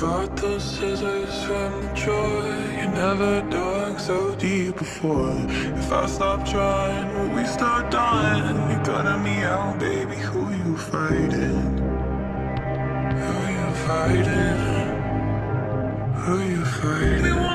got the scissors from the joy You never dug so deep before If I stop trying, will we start dying? You're gonna me out, baby, who you fighting? Who you fighting? Who you fighting?